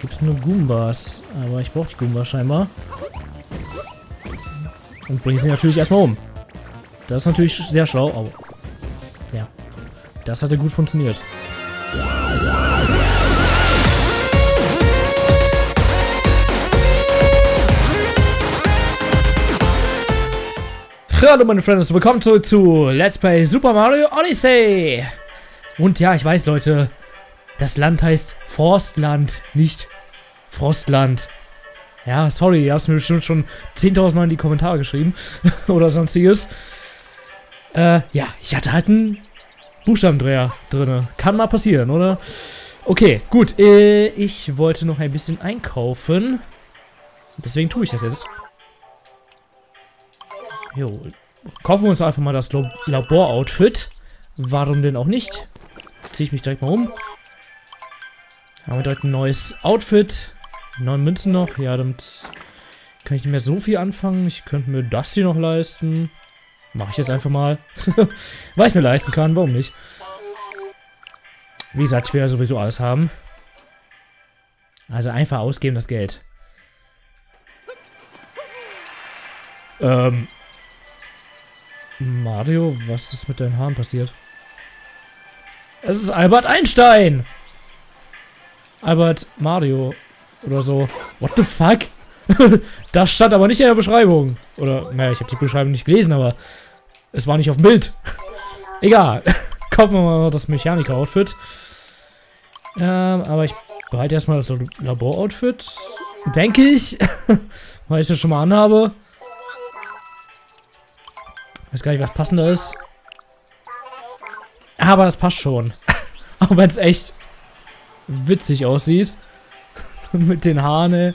Gibt es nur Goombas. Aber ich brauche die Goombas scheinbar. Und bringe sie natürlich erstmal um. Das ist natürlich sehr schlau. Oh. Ja. Das hatte gut funktioniert. Hallo meine Freunde, willkommen zurück zu Let's Play Super Mario Odyssey. Und ja, ich weiß Leute, das Land heißt Forstland, nicht Frostland. Ja, sorry, ihr habt mir bestimmt schon 10.000 Mal in die Kommentare geschrieben oder sonstiges. Äh, ja, ich hatte halt einen Buchstabendreher drin. Kann mal passieren, oder? Okay, gut. Äh, ich wollte noch ein bisschen einkaufen. Deswegen tue ich das jetzt. Jo, kaufen wir uns einfach mal das Labor-Outfit. Warum denn auch nicht? Ziehe ich mich direkt mal um. Haben wir direkt ein neues Outfit. Neun Münzen noch. Ja, damit kann ich nicht mehr so viel anfangen. Ich könnte mir das hier noch leisten. Mache ich jetzt einfach mal. Weil ich mir leisten kann. Warum nicht? Wie gesagt, ich will ja sowieso alles haben. Also einfach ausgeben das Geld. Ähm, Mario, was ist mit deinen Haaren passiert? Es ist Albert Einstein! Albert Mario oder so. What the fuck? das stand aber nicht in der Beschreibung. Oder, naja, ich habe die Beschreibung nicht gelesen, aber es war nicht auf dem Bild. Egal. Kaufen wir mal das Mechaniker-Outfit. Ähm, aber ich behalte erstmal das Labor-Outfit. Denke ich. Weil ich das schon mal anhabe. Weiß gar nicht, was passender ist. Aber das passt schon. Auch wenn es echt witzig aussieht. Mit den Haaren,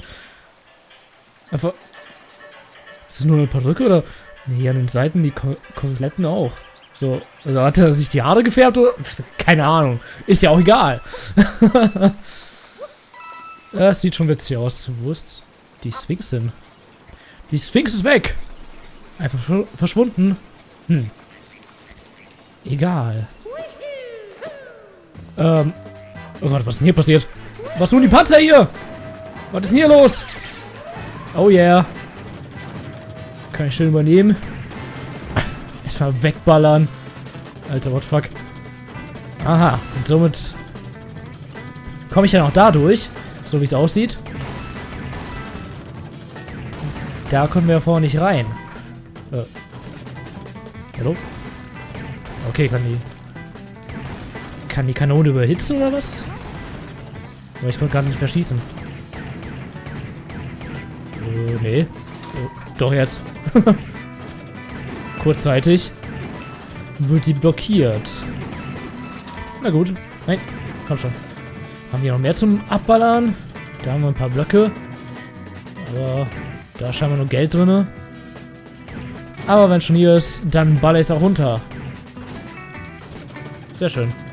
Einfach... Ist das nur eine Perücke oder... Nee, an den Seiten die Ko kompletten auch. So, also hat er sich die Haare gefärbt oder... Keine Ahnung. Ist ja auch egal. das sieht schon witzig aus. Wo ist die Sphinx hin? Die Sphinx ist weg. Einfach verschwunden. Hm. Egal. Ähm. Oh Gott, was ist denn hier passiert? Was tun die Panzer hier? Was ist denn hier los? Oh yeah. Kann ich schön übernehmen. Erstmal wegballern. Alter, what fuck. Aha, und somit komme ich ja noch da durch, so wie es aussieht. Da kommen wir vorne nicht rein. Äh. Hallo? Okay, kann die... Kann die Kanone überhitzen oder was? Aber ich konnte gerade nicht mehr schießen. Äh, nee. Oh, doch jetzt. Kurzzeitig wird die blockiert. Na gut. Nein, komm schon. Haben wir noch mehr zum Abballern? Da haben wir ein paar Blöcke. Aber da schauen wir nur Geld drin. Aber wenn schon hier ist, dann baller ich es auch runter. Sehr schön.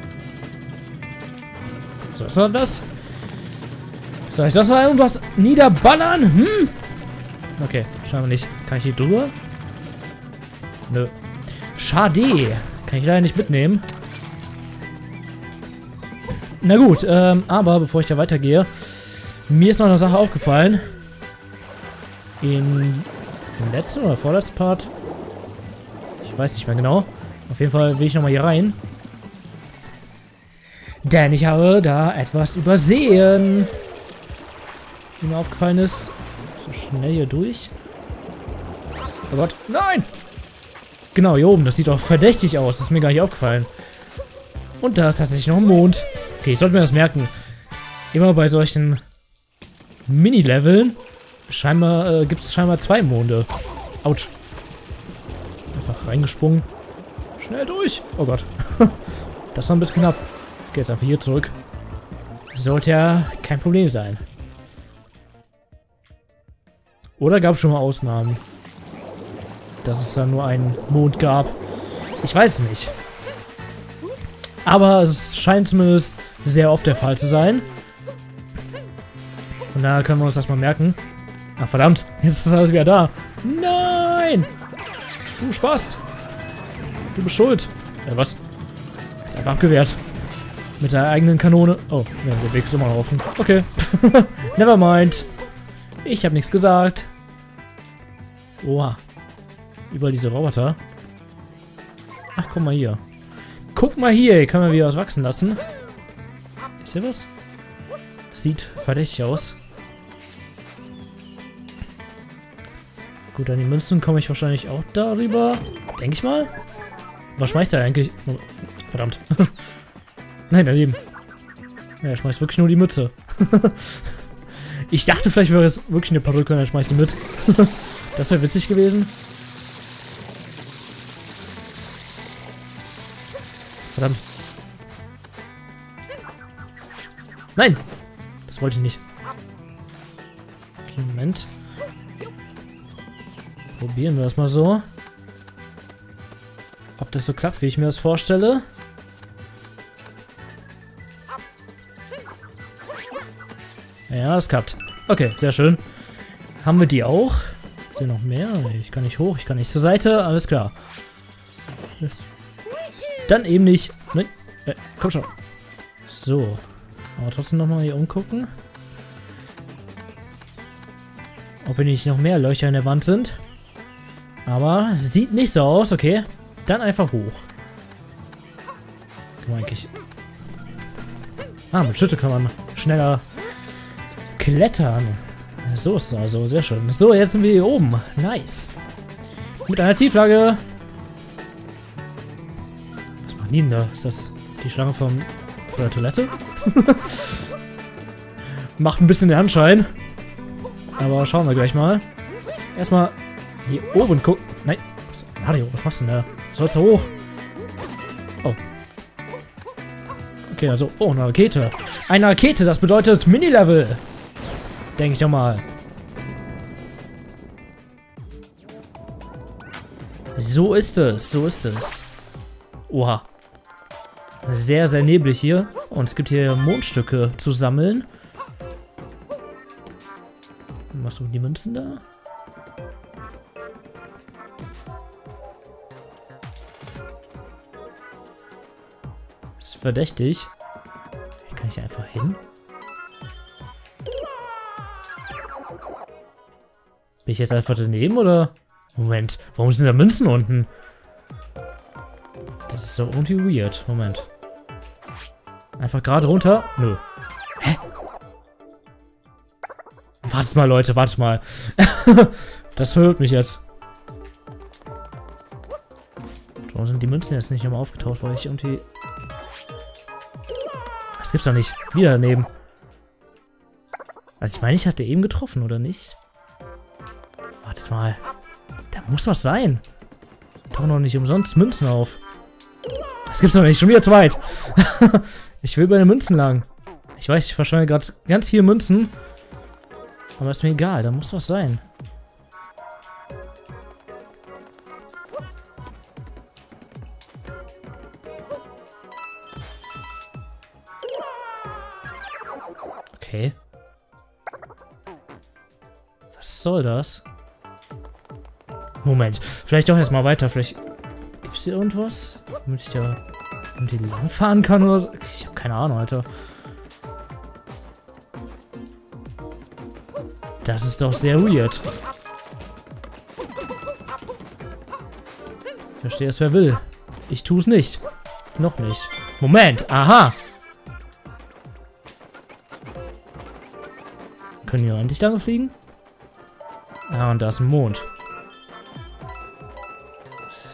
So, ist das? Soll ich das mal irgendwas niederballern? Hm? Okay, schauen wir nicht. Kann ich hier drüber? Nö. Schade. Kann ich leider nicht mitnehmen. Na gut, ähm, aber bevor ich da weitergehe, mir ist noch eine Sache aufgefallen. In, Im letzten oder vorletzten Part ich weiß nicht mehr genau. Auf jeden Fall will ich nochmal hier rein. Denn ich habe da etwas übersehen. Wie mir aufgefallen ist. So schnell hier durch. Oh Gott. Nein! Genau, hier oben. Das sieht doch verdächtig aus. Das ist mir gar nicht aufgefallen. Und da ist tatsächlich noch ein Mond. Okay, ich sollte mir das merken. Immer bei solchen Mini-Leveln scheinbar äh, gibt es scheinbar zwei Monde. Autsch reingesprungen. Schnell durch. Oh Gott. Das war ein bisschen knapp. Gehe jetzt einfach hier zurück. Sollte ja kein Problem sein. Oder gab es schon mal Ausnahmen? Dass es da nur einen Mond gab. Ich weiß nicht. Aber es scheint zumindest sehr oft der Fall zu sein. Und da können wir uns das mal merken. Ach verdammt, jetzt ist alles wieder da. Nein! Du Spaß! Du bist schuld. Ja, was? Jetzt einfach abgewehrt. Mit seiner eigenen Kanone. Oh, ja, der Weg ist immer noch offen. Okay. Never mind. Ich habe nichts gesagt. Oha. Überall diese Roboter. Ach, guck mal hier. Guck mal hier, hier können wir wieder was wachsen lassen. Ist hier was? Sieht verdächtig aus. Gut, an die Münzen komme ich wahrscheinlich auch darüber. Denke ich mal. Was schmeißt er eigentlich? Verdammt. Nein, daneben. Ja, er schmeißt wirklich nur die Mütze. ich dachte, vielleicht wäre es wirklich eine Perücke und er schmeißt sie mit. das wäre witzig gewesen. Verdammt. Nein! Das wollte ich nicht. Okay, Moment. Probieren wir das mal so. Ob das so klappt, wie ich mir das vorstelle. Ja, das klappt. Okay, sehr schön. Haben wir die auch? Ist hier noch mehr? Ich kann nicht hoch, ich kann nicht zur Seite. Alles klar. Dann eben nicht. Nein. Äh, komm schon. So. Aber trotzdem nochmal hier umgucken. Ob hier nicht noch mehr Löcher in der Wand sind. Aber sieht nicht so aus, okay. Dann einfach hoch. Kann man eigentlich... Ah, mit Schütte kann man schneller klettern. So ist es also, sehr schön. So, jetzt sind wir hier oben. Nice. Mit einer Zielflagge. Was machen die denn da? Ist das die Schlange vom, von der Toilette? Macht ein bisschen den Anschein. Aber schauen wir gleich mal. Erstmal hier oben gucken. Nein. Mario, was machst du denn da? Sollst du hoch? Oh. Okay, also, oh, eine Rakete. Eine Rakete, das bedeutet Mini-Level. Denke ich doch mal. So ist es, so ist es. Oha. Sehr, sehr neblig hier. Und es gibt hier Mondstücke zu sammeln. Machst du die Münzen da? ist verdächtig. Kann ich einfach hin? Bin ich jetzt einfach daneben oder? Moment, warum sind da Münzen unten? Das ist doch irgendwie weird. Moment. Einfach gerade runter? Nö. Hä? Wartet mal, Leute, wartet mal. das hört mich jetzt. Warum sind die Münzen jetzt nicht nochmal aufgetaucht? Weil ich irgendwie... Das gibt's doch nicht. Wieder daneben. Also ich meine, ich hatte eben getroffen, oder nicht? Mal. Da muss was sein. Tauchen noch nicht umsonst Münzen auf. Das gibt's doch nicht. Schon wieder zu weit. ich will bei den Münzen lang. Ich weiß, ich verschwende gerade ganz viele Münzen. Aber ist mir egal. Da muss was sein. Okay. Was soll das? Moment. Vielleicht doch erstmal weiter. Vielleicht gibt es hier irgendwas? Damit ich da irgendwie langfahren kann oder so? Ich habe keine Ahnung, Alter. Das ist doch sehr weird. Verstehe es, wer will. Ich tue es nicht. Noch nicht. Moment. Aha. Können wir endlich lange fliegen? Ah, und da ist ein Mond.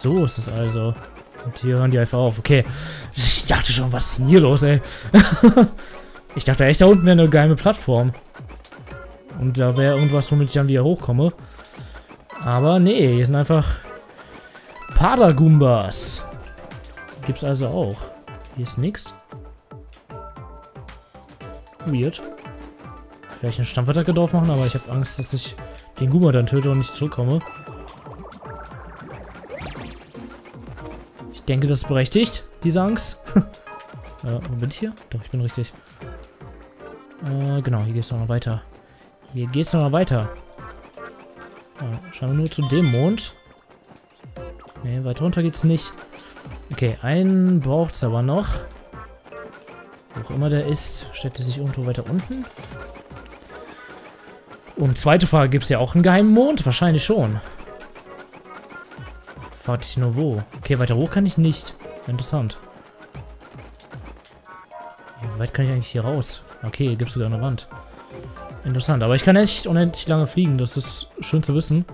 So ist es also. Und hier hören die einfach auf. Okay. Ich dachte schon, was ist denn hier los, ey? ich dachte echt, da unten wäre eine geheime Plattform. Und da wäre irgendwas, womit ich dann wieder hochkomme. Aber nee, hier sind einfach Paragumbas. Gibt's also auch. Hier ist nichts. Weird. Vielleicht eine Stampfattacke drauf machen, aber ich habe Angst, dass ich den Gumba dann töte und nicht zurückkomme. Denke, das ist berechtigt, diese Angst. äh, wo bin ich hier? Doch, ich bin richtig. Äh, genau, hier geht es noch weiter. Hier geht es noch weiter. Oh, schauen wir nur zu dem Mond. Ne, weiter runter geht's nicht. Okay, einen braucht es aber noch. auch immer der ist. Stellt er sich irgendwo weiter unten? Und zweite Frage, gibt es ja auch einen geheimen Mond? Wahrscheinlich schon. Fragt sich nur wo. Okay, weiter hoch kann ich nicht. Interessant. Wie weit kann ich eigentlich hier raus? Okay, hier gibt es sogar eine Wand. Interessant, aber ich kann echt unendlich lange fliegen. Das ist schön zu wissen.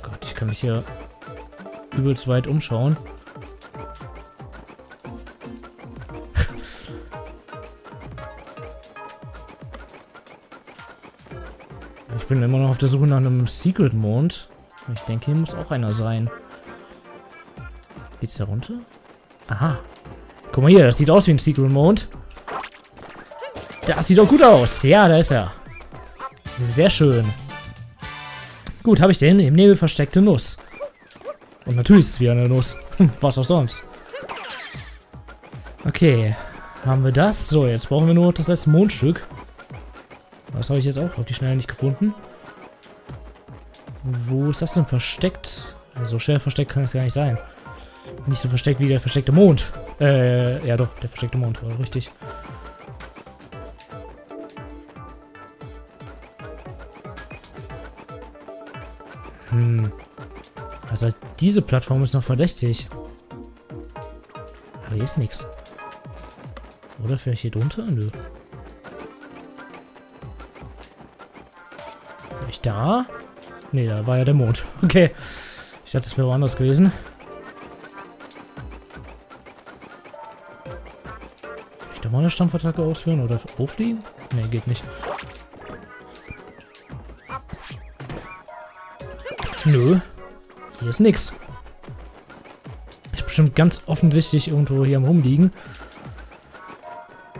Gott, ich kann mich hier übelst weit umschauen. Bin immer noch auf der Suche nach einem Secret-Mond. Ich denke, hier muss auch einer sein. Geht's da runter? Aha. Guck mal hier, das sieht aus wie ein Secret-Mond. Das sieht doch gut aus. Ja, da ist er. Sehr schön. Gut, habe ich den im Nebel versteckte Nuss. Und natürlich ist es wieder eine Nuss. Was auch sonst. Okay, haben wir das. So, jetzt brauchen wir nur das letzte Mondstück. Das habe ich jetzt auch auf die Schnelle nicht gefunden. Wo ist das denn versteckt? So schwer versteckt kann es gar nicht sein. Nicht so versteckt wie der versteckte Mond. Äh, ja doch, der versteckte Mond war richtig. Hm. Also diese Plattform ist noch verdächtig. Aber hier ist nichts. Oder vielleicht hier drunter? Nö. Vielleicht da? Ne, da war ja der Mond. Okay. Ich dachte, es wäre woanders gewesen. ich da mal eine Stampfattacke ausführen oder auffliegen? Ne, geht nicht. Nö. Hier ist nix. Ist bestimmt ganz offensichtlich irgendwo hier am Rumliegen.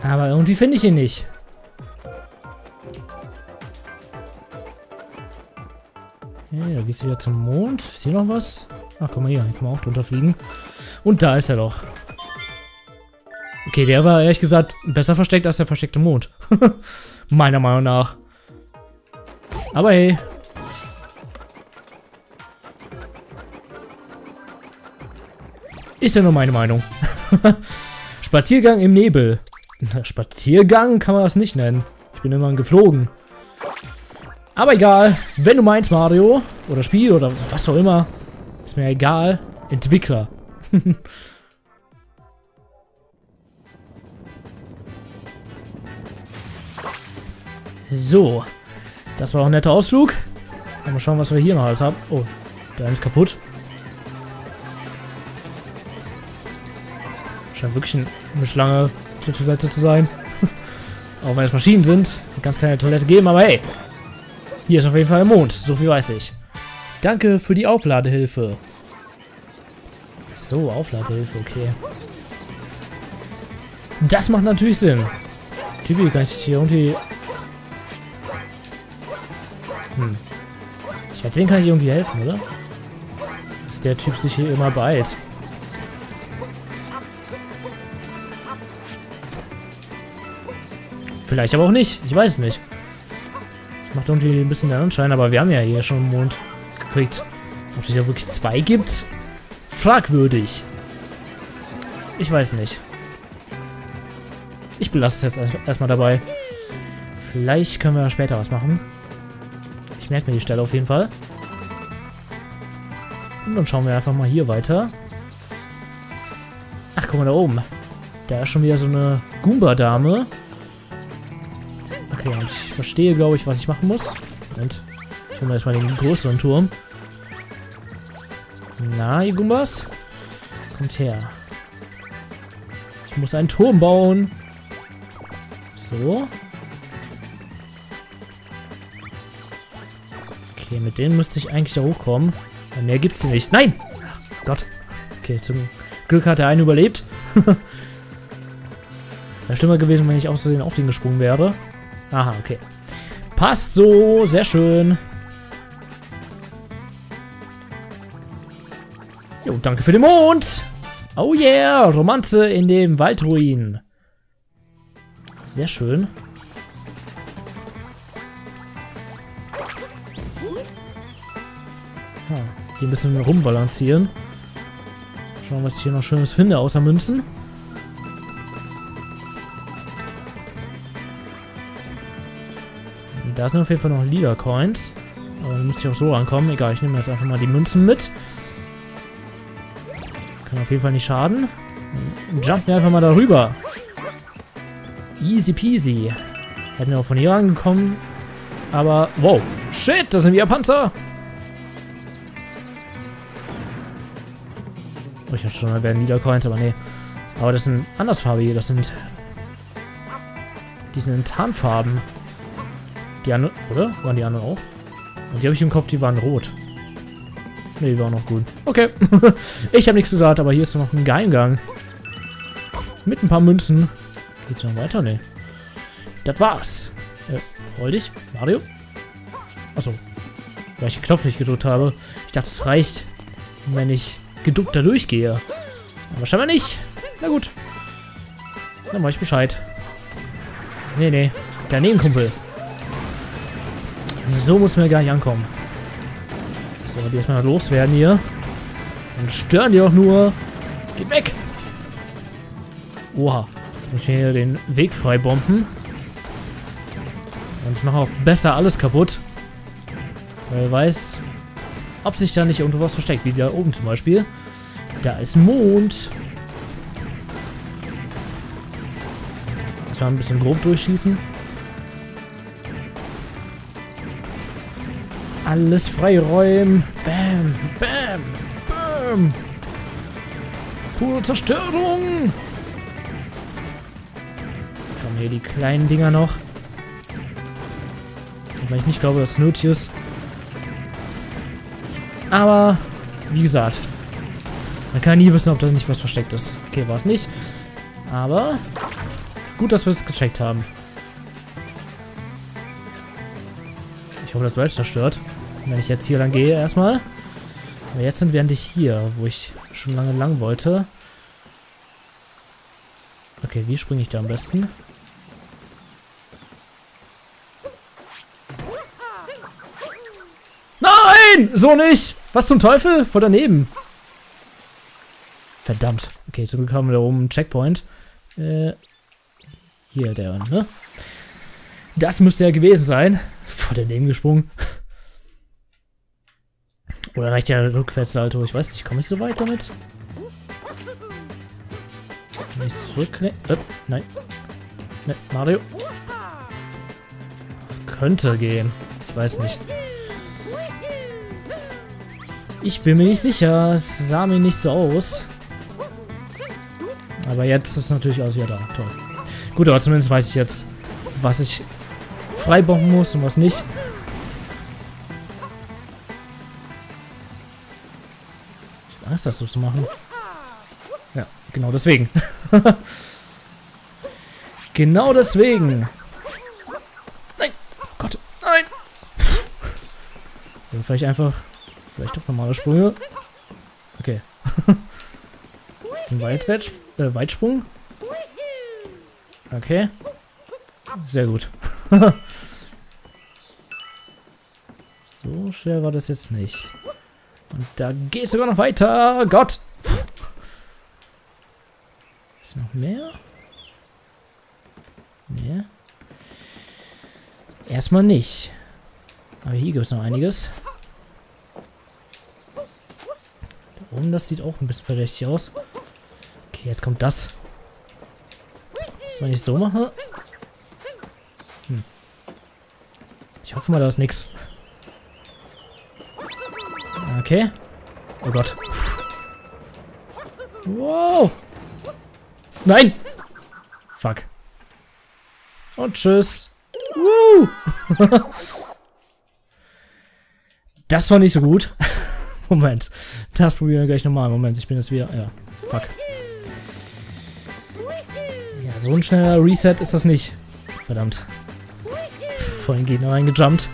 Aber irgendwie finde ich ihn nicht. Geht's wieder zum Mond. Ist hier noch was? Ach, guck mal hier. Hier kann man auch drunter fliegen. Und da ist er doch. Okay, der war ehrlich gesagt besser versteckt als der versteckte Mond. Meiner Meinung nach. Aber hey, Ist ja nur meine Meinung. Spaziergang im Nebel. Spaziergang kann man das nicht nennen. Ich bin immer geflogen. Aber egal. Wenn du meinst, Mario, oder Spiel, oder was auch immer, ist mir egal. Entwickler. so. Das war auch ein netter Ausflug. Mal schauen, was wir hier noch alles haben. Oh, der ist kaputt. Scheint wirklich eine Schlange zur Toilette zu sein. Auch wenn es Maschinen sind, kann es keine Toilette geben, aber hey. Hier ist auf jeden Fall ein Mond, so viel weiß ich. Danke für die Aufladehilfe. So, Aufladehilfe, okay. Das macht natürlich Sinn. Typi, kann ich hier irgendwie... Hm. Ich wette, den kann ich irgendwie helfen, oder? Dass der Typ sich hier immer beeilt. Vielleicht aber auch nicht. Ich weiß es nicht. Macht irgendwie ein bisschen den Anschein, aber wir haben ja hier schon einen Mond gekriegt. Ob es ja wirklich zwei gibt? Fragwürdig. Ich weiß nicht. Ich belasse es jetzt erstmal dabei. Vielleicht können wir später was machen. Ich merke mir die Stelle auf jeden Fall. Und dann schauen wir einfach mal hier weiter. Ach, guck mal da oben. Da ist schon wieder so eine Goomba-Dame. Okay, und ich verstehe, glaube ich, was ich machen muss. Moment. Hole mir erstmal den größeren Turm. Na, ihr Gumbas? Kommt her. Ich muss einen Turm bauen. So. Okay, mit denen müsste ich eigentlich da hochkommen. Mehr gibt es nicht. Nein! Ach Gott. Okay, zum Glück hat der eine überlebt. Wäre schlimmer gewesen, wenn ich außerdem auf den gesprungen wäre. Aha, okay. Passt so. Sehr schön. Jo, danke für den Mond. Oh yeah, Romanze in dem Waldruin. Sehr schön. Ah, hier müssen wir rumbalancieren. Schauen, was ich hier noch Schönes finde, außer Münzen. Da sind auf jeden Fall noch Liga-Coins. Aber dann müsste ich auch so rankommen. Egal, ich nehme jetzt einfach mal die Münzen mit. Auf jeden Fall nicht schaden. Jump mir einfach mal darüber. Easy peasy. Hätten wir auch von hier angekommen. Aber, wow. Shit, das sind wieder Panzer. Oh, ich hatte schon, da werden Niedercoins, aber nee. Aber das sind andersfarbige, das sind... Die sind in Tarnfarben. Die anderen, oder? Waren die anderen auch? Und die habe ich im Kopf, die waren rot. Nee, waren noch gut. Okay. ich habe nichts gesagt, aber hier ist noch ein Geheimgang. Mit ein paar Münzen. Geht's noch weiter? Nee. Das war's. Äh, hol dich. Mario? Achso. Weil ich den Knopf nicht gedrückt habe. Ich dachte, es reicht, wenn ich geduckt da durchgehe. Aber scheinbar nicht. Na gut. Dann weiß ich Bescheid. Nee, nee. Daneben, Kumpel. So muss man gar nicht ankommen. So, die erstmal loswerden hier. Und stören die auch nur. Geht weg! Oha. Jetzt muss ich hier den Weg frei bomben. Und ich mache auch besser alles kaputt. Weil ich weiß, ob sich da nicht irgendwo was versteckt. Wie da oben zum Beispiel. Da ist Mond. Erstmal ein bisschen grob durchschießen. Alles freiräumen. Bam, bam, bam. Pure Zerstörung. Kommen hier die kleinen Dinger noch. Weil ich nicht glaube, dass ist. Aber, wie gesagt, man kann nie wissen, ob da nicht was versteckt ist. Okay, war es nicht. Aber, gut, dass wir es gecheckt haben. Ich hoffe, das bleibt zerstört. Wenn ich jetzt hier lang gehe erstmal. Aber jetzt sind wir endlich hier, wo ich schon lange lang wollte. Okay, wie springe ich da am besten? Nein! So nicht! Was zum Teufel? Vor daneben. Verdammt. Okay, zum Glück haben wir da oben einen Checkpoint. Äh, hier, der, ne? Das müsste ja gewesen sein. Vor daneben gesprungen. Oder reicht ja Rückwärtssalto? Ich weiß nicht, komme ich so weit damit? Ich zurück? Nee. Äh, nein. Ne, Mario. Könnte gehen. Ich weiß nicht. Ich bin mir nicht sicher. Es sah mir nicht so aus. Aber jetzt ist natürlich alles wieder da. Toll. Gut, aber zumindest weiß ich jetzt, was ich freibomben muss und was nicht. Angst, das so zu machen. Ja, genau deswegen. genau deswegen. Nein! Oh Gott, nein! Vielleicht einfach Vielleicht doch normale Sprünge. Okay. ein Weitwärts äh, Weitsprung. Okay. Sehr gut. so schwer war das jetzt nicht. Und da geht es sogar noch weiter. Gott! Ist noch mehr? Nee. Erstmal nicht. Aber hier gibt es noch einiges. oben, das sieht auch ein bisschen verdächtig aus. Okay, jetzt kommt das. Was, wenn ich so mache? Hm. Ich hoffe mal, da ist nichts. Okay. Oh Gott. Wow. Nein! Fuck. Und tschüss. Woo! das war nicht so gut. Moment. Das probieren wir gleich nochmal. Moment, ich bin jetzt wieder... Ja, fuck. Ja, so ein schneller Reset ist das nicht. Verdammt. Vorhin Gegner reingejumpt.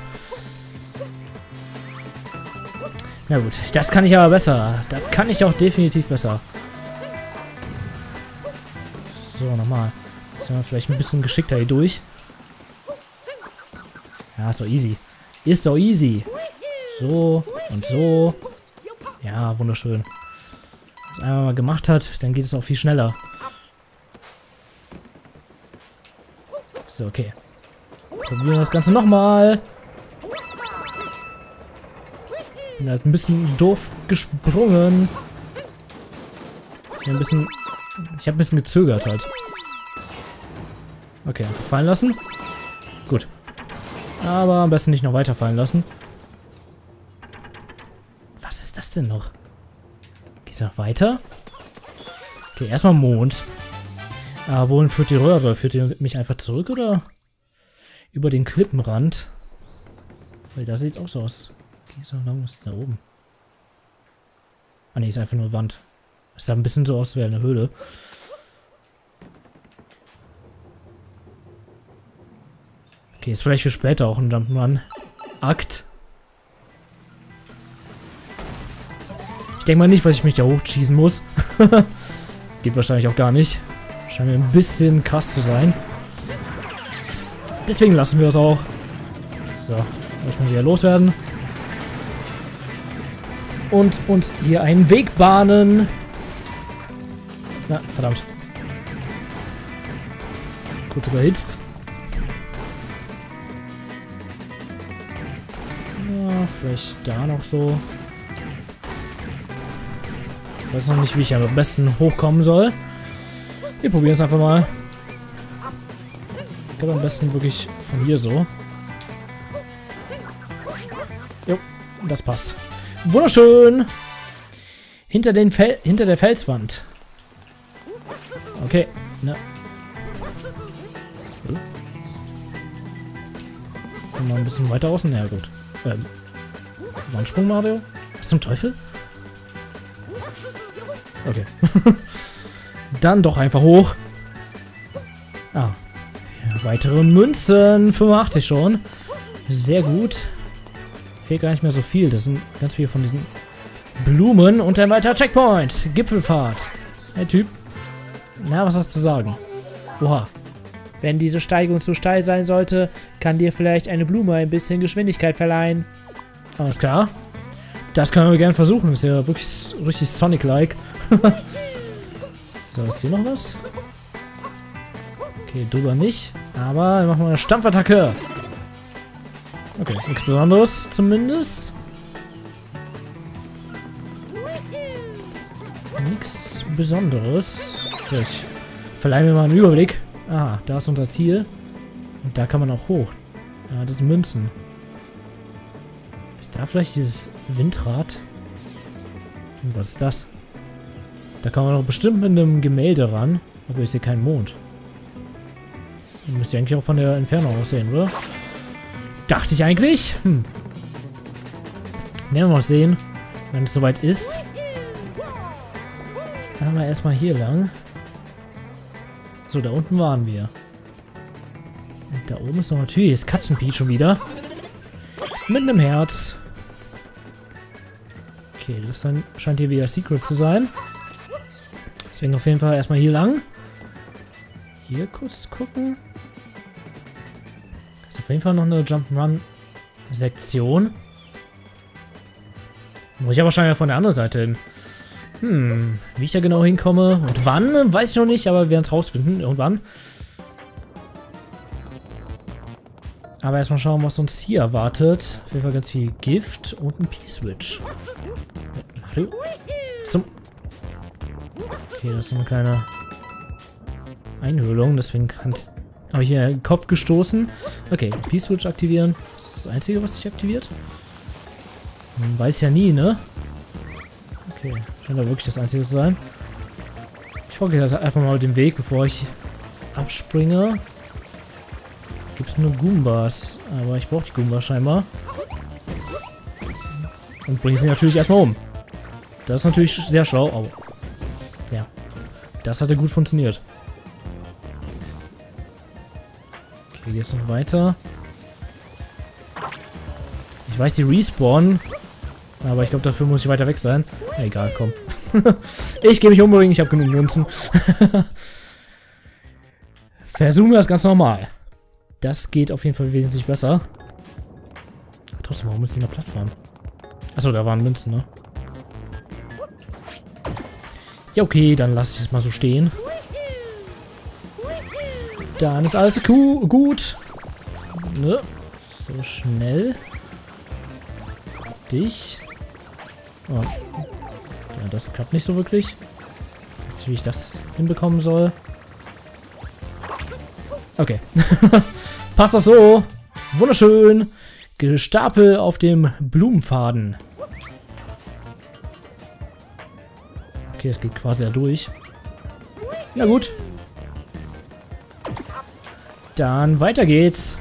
Na gut, das kann ich aber besser. Das kann ich auch definitiv besser. So, nochmal. Sind wir vielleicht ein bisschen geschickter hier durch. Ja, ist doch easy. Ist doch easy. So und so. Ja, wunderschön. das einmal mal gemacht hat, dann geht es auch viel schneller. So, okay. Probieren wir das Ganze nochmal. Bin halt ein bisschen doof gesprungen. Ich ein bisschen... Ich habe ein bisschen gezögert halt. Okay, einfach fallen lassen. Gut. Aber am besten nicht noch weiter fallen lassen. Was ist das denn noch? Geht's noch weiter? Okay, erstmal Mond. Aber wohin führt die Röhre? Führt die mich einfach zurück oder über den Klippenrand? Weil da sieht's auch so aus. Okay, so lang ist da oben. Ah ne, ist einfach nur Wand. Das sah ein bisschen so aus wie eine Höhle. Okay, ist vielleicht für später auch ein Jump'n'Run. Akt. Ich denke mal nicht, weil ich mich da hochschießen muss. Geht wahrscheinlich auch gar nicht. Scheint mir ein bisschen krass zu sein. Deswegen lassen wir es auch. So, muss mal wieder loswerden. Und uns hier einen Weg bahnen. Na, verdammt. Kurz überhitzt. Ja, vielleicht da noch so. Ich weiß noch nicht, wie ich am besten hochkommen soll. Wir probieren es einfach mal. Ich glaube am besten wirklich von hier so. Jo, das passt. Wunderschön! Hinter, den Fel hinter der Felswand. Okay, ne. Hm. Mal ein bisschen weiter außen. Ja, gut. Ähm. Landsprung, Mario? Was zum Teufel? Okay. Dann doch einfach hoch. Ah. Ja, weitere Münzen. 85 schon. Sehr gut. Fehlt gar nicht mehr so viel. Das sind ganz viele von diesen Blumen. Und ein weiterer Checkpoint. Gipfelfahrt. Hey, Typ. Na, was hast du zu sagen? Oha. Wenn diese Steigung zu steil sein sollte, kann dir vielleicht eine Blume ein bisschen Geschwindigkeit verleihen. Alles klar. Das können wir gerne versuchen. Ist ja wirklich richtig Sonic-like. so, ist hier noch was? Okay, drüber nicht. Aber wir machen mal eine Stampfattacke. Okay, nichts Besonderes zumindest. Nichts Besonderes. So, ich verleihe mir mal einen Überblick. Ah, da ist unser Ziel. Und da kann man auch hoch. Ja, das sind Münzen. Ist da vielleicht dieses Windrad? Und was ist das? Da kann man doch bestimmt mit einem Gemälde ran. Aber ich sehe keinen Mond. Müsste eigentlich auch von der Entfernung aussehen, oder? Dachte ich eigentlich. Hm. Werden wir mal sehen, wenn es soweit ist. Dann haben wir erstmal hier lang. So, da unten waren wir. Und da oben ist noch natürlich das Katzenpiet schon wieder. Mit einem Herz. Okay, das dann, scheint hier wieder Secret zu sein. Deswegen auf jeden Fall erstmal hier lang. Hier kurz gucken. Auf jeden Fall noch eine Jump'n'Run-Sektion. Muss ich aber wahrscheinlich von der anderen Seite hin. Hm, wie ich da genau hinkomme und wann, weiß ich noch nicht, aber wir werden es rausfinden, irgendwann. Aber erstmal schauen, was uns hier erwartet. Auf jeden Fall ganz viel Gift und ein P-Switch. Mario? Zum... Okay, das ist so eine kleine Einhöhlung, deswegen habe ich hier den Kopf gestoßen. Okay, P-Switch aktivieren. Das ist das Einzige, was sich aktiviert. Man weiß ja nie, ne? Okay, scheint da wirklich das Einzige zu sein. Ich folge jetzt einfach mal den Weg, bevor ich abspringe. Gibt es nur Goombas. Aber ich brauche die Goombas scheinbar. Und bringe sie natürlich erstmal um. Das ist natürlich sehr schlau, aber... Ja. Das hatte gut funktioniert. Okay, geht's noch weiter. Ich weiß, die respawnen. Aber ich glaube, dafür muss ich weiter weg sein. Egal, komm. ich gehe mich umbringen, ich habe genug Münzen. Versuchen wir das ganz normal. Das geht auf jeden Fall wesentlich besser. Trotzdem, warum ist hier eine Plattform? Achso, da waren Münzen, ne? Ja, okay, dann lasse ich es mal so stehen. Dann ist alles gut. Ne? So schnell. Dich. Oh. Ja, das klappt nicht so wirklich. Ich weiß wie ich das hinbekommen soll. Okay. Passt das so? Wunderschön. Gestapel auf dem Blumenfaden. Okay, es geht quasi da durch. Ja gut. Dann weiter geht's.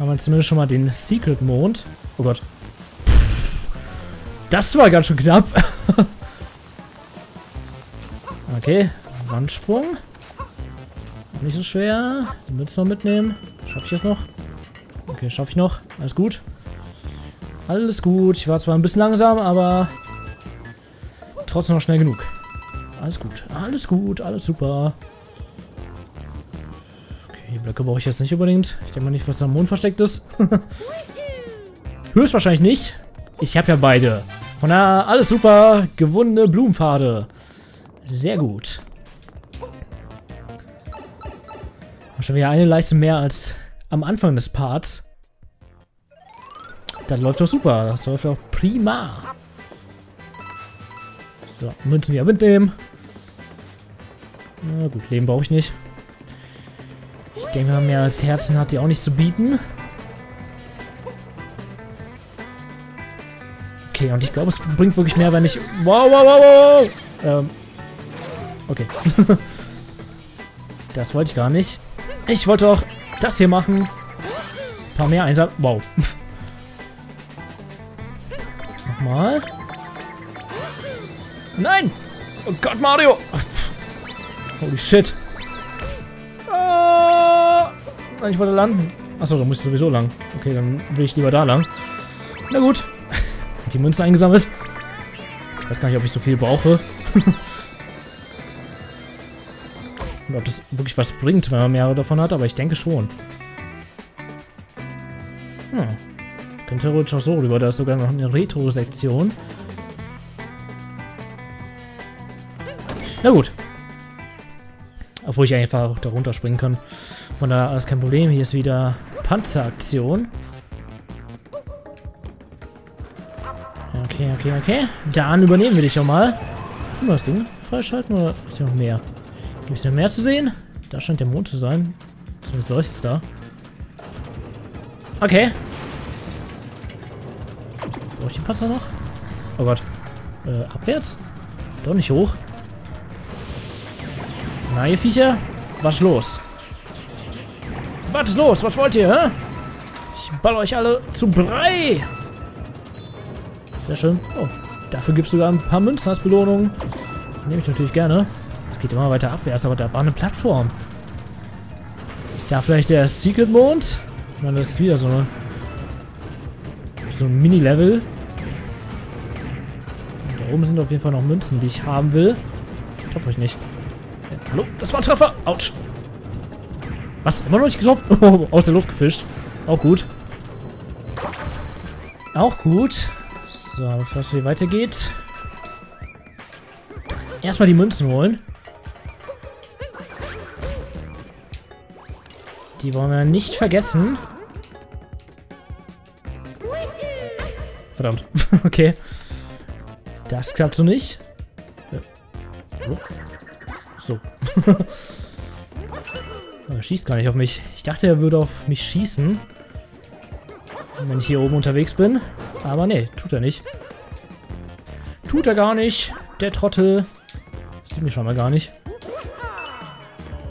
Haben wir zumindest schon mal den Secret Mond. Oh Gott. Das war ganz schön knapp. okay, Wandsprung. Nicht so schwer. Die Mütze noch mitnehmen. Schaffe ich das noch? Okay, schaffe ich noch. Alles gut. Alles gut. Ich war zwar ein bisschen langsam, aber trotzdem noch schnell genug. Alles gut. Alles gut. Alles super. Die Blöcke brauche ich jetzt nicht unbedingt. Ich denke mal nicht, was am Mond versteckt ist. Höchstwahrscheinlich nicht. Ich habe ja beide. Von daher alles super. Gewundene Blumenpfade. Sehr gut. Schon wieder eine Leiste mehr als am Anfang des Parts. Das läuft doch super. Das läuft auch prima. So, Münzen wieder mitnehmen. Na gut, Leben brauche ich nicht. Ich mehr als Herzen hat die auch nicht zu bieten. Okay, und ich glaube, es bringt wirklich mehr, wenn ich... Wow, wow, wow, wow! Ähm. Okay. das wollte ich gar nicht. Ich wollte auch das hier machen. Ein paar mehr einsammeln. Wow. Nochmal. Nein! Oh Gott, Mario! Holy shit. Nein, ich wollte landen. Achso, da muss ich sowieso lang. Okay, dann will ich lieber da lang. Na gut. Die Münzen eingesammelt. Ich weiß gar nicht, ob ich so viel brauche. Und ob das wirklich was bringt, wenn man mehrere davon hat, aber ich denke schon. Hm. Könnte theoretisch auch so rüber, da ist sogar noch eine Retro-Sektion. Na gut. Obwohl ich einfach da runterspringen kann. Von daher alles kein Problem. Hier ist wieder Panzeraktion. Okay, okay, okay. Dann übernehmen wir dich schon mal. Können wir das Ding freischalten oder ist hier noch mehr? Gibt es noch mehr zu sehen? Da scheint der Mond zu sein. Zumindest leuchtet es da. Okay. Brauche ich den Panzer noch? Oh Gott. Äh, abwärts? Doch nicht hoch. Na, ihr Viecher? Was los? Was ist los? Was wollt ihr, hä? Ich ball euch alle zu Brei. Sehr schön. Oh, dafür gibt es sogar ein paar Münzen als Belohnung. Nehme ich natürlich gerne. Es geht immer weiter abwärts, aber da war eine Plattform. Ist da vielleicht der Secret Mond? Ich meine, das ist wieder so eine so ein Mini-Level. Da oben sind auf jeden Fall noch Münzen, die ich haben will. Ich hoffe euch nicht. Ja, hallo? Das war ein Treffer! Autsch! Was? Immer noch nicht getroffen? Oh, aus der Luft gefischt. Auch gut. Auch gut. So, bevor es hier weitergeht. Erstmal die Münzen holen. Die wollen wir nicht vergessen. Verdammt. okay. Das klappt so nicht. So. er schießt gar nicht auf mich. Ich dachte, er würde auf mich schießen. Wenn ich hier oben unterwegs bin. Aber nee, tut er nicht. Tut er gar nicht. Der Trottel. Das sieht mich schon mal gar nicht.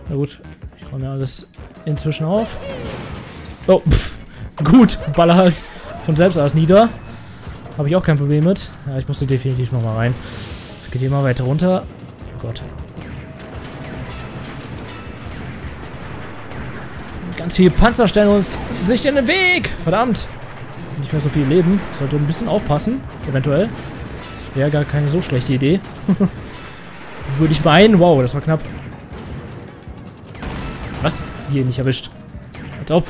Na gut. Ich räume mir alles inzwischen auf. Oh, pff. Gut. Baller halt von selbst aus nieder. Habe ich auch kein Problem mit. Ja, ich musste definitiv nochmal rein. Es geht immer weiter runter. Oh Gott. Viele Panzer stellen uns sich in den Weg. Verdammt. Nicht mehr so viel Leben. Sollte ein bisschen aufpassen. Eventuell. Das wäre gar keine so schlechte Idee. Würde ich meinen. Wow, das war knapp. Was? Hier, nicht erwischt. Als ob.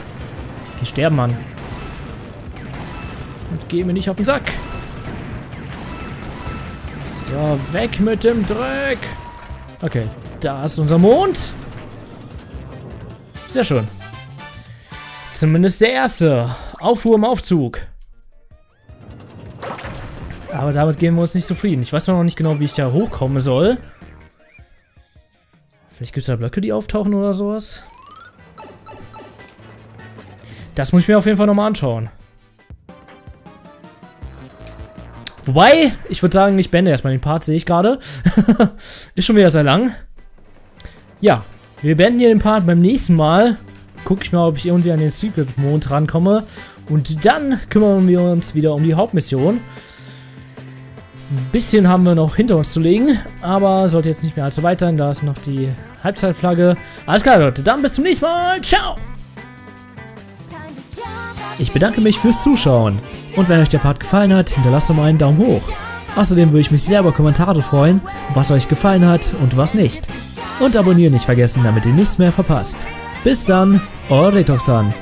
Die sterben, Mann. Und geh mir nicht auf den Sack. So, weg mit dem Dreck. Okay, da ist unser Mond. Sehr schön. Zumindest der erste. Aufruhr im Aufzug. Aber damit gehen wir uns nicht zufrieden. Ich weiß noch nicht genau, wie ich da hochkommen soll. Vielleicht gibt es da Blöcke, die auftauchen oder sowas. Das muss ich mir auf jeden Fall nochmal anschauen. Wobei, ich würde sagen, ich beende erstmal den Part, sehe ich gerade. Ist schon wieder sehr lang. Ja, wir beenden hier den Part beim nächsten Mal. Gucke ich mal, ob ich irgendwie an den Secret Mond rankomme. Und dann kümmern wir uns wieder um die Hauptmission. Ein bisschen haben wir noch hinter uns zu legen, aber sollte jetzt nicht mehr allzu weit sein. Da ist noch die Halbzeitflagge. Alles klar, Leute. Dann bis zum nächsten Mal. Ciao! Ich bedanke mich fürs Zuschauen. Und wenn euch der Part gefallen hat, hinterlasst doch mal einen Daumen hoch. Außerdem würde ich mich sehr über Kommentare freuen, was euch gefallen hat und was nicht. Und abonnieren nicht vergessen, damit ihr nichts mehr verpasst. Bis dann, euer Retoxan.